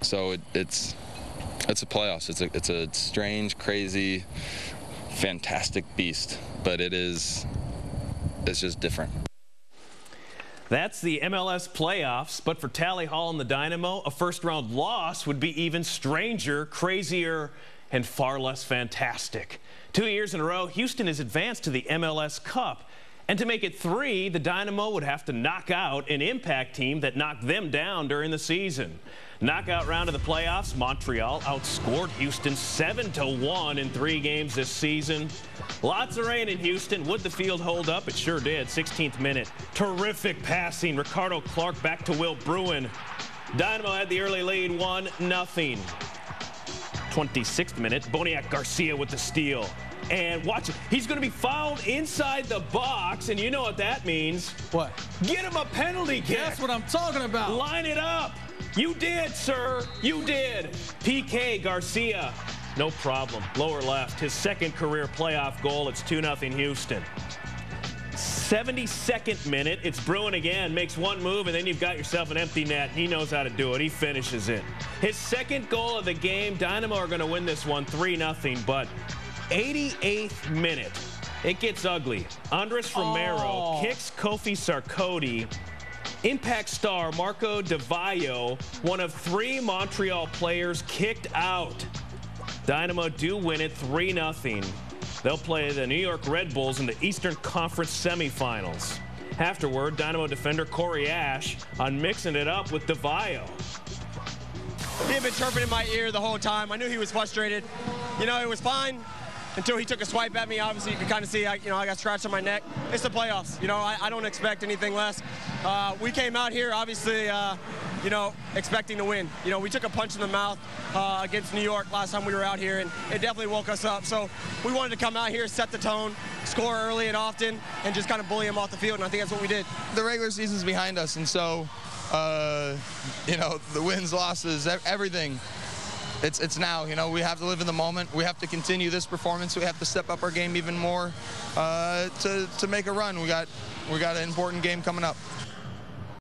So it, it's it's a playoffs. It's a it's a strange, crazy, fantastic beast, but it is it's just different. That's the MLS playoffs, but for Tally Hall and the Dynamo, a first round loss would be even stranger, crazier, and far less fantastic. Two years in a row, Houston has advanced to the MLS Cup. And to make it three, the Dynamo would have to knock out an impact team that knocked them down during the season. Knockout round of the playoffs, Montreal outscored Houston 7 to 1 in three games this season. Lots of rain in Houston. Would the field hold up? It sure did. 16th minute. Terrific passing. Ricardo Clark back to Will Bruin. Dynamo had the early lead, 1 nothing. 26th minute, Boniek Garcia with the steal. And watch it. He's going to be fouled inside the box, and you know what that means. What? Get him a penalty kick. That's what I'm talking about. Line it up. You did, sir. You did. PK Garcia. No problem. Lower left. His second career playoff goal. It's 2 0 Houston. 72nd minute. It's Bruin again. Makes one move, and then you've got yourself an empty net. He knows how to do it. He finishes it. His second goal of the game. Dynamo are going to win this one 3 0. But 88th minute. It gets ugly. Andres Romero oh. kicks Kofi Sarkodie. Impact star Marco Di Vaio, one of three Montreal players kicked out. Dynamo do win it 3 0. They'll play the New York Red Bulls in the Eastern Conference semifinals. Afterward, Dynamo defender Corey Ashe on mixing it up with Di Vaio. He had been chirping in my ear the whole time. I knew he was frustrated. You know, it was fine until he took a swipe at me. Obviously, you can kind of see, I, you know, I got scratched on my neck. It's the playoffs. You know, I, I don't expect anything less. Uh, we came out here, obviously, uh, you know, expecting to win. You know, we took a punch in the mouth uh, against New York last time we were out here, and it definitely woke us up. So we wanted to come out here, set the tone, score early and often, and just kind of bully them off the field, and I think that's what we did. The regular season's behind us, and so, uh, you know, the wins, losses, everything it's it's now. You know, we have to live in the moment. We have to continue this performance. We have to step up our game even more uh, to to make a run. We got we got an important game coming up.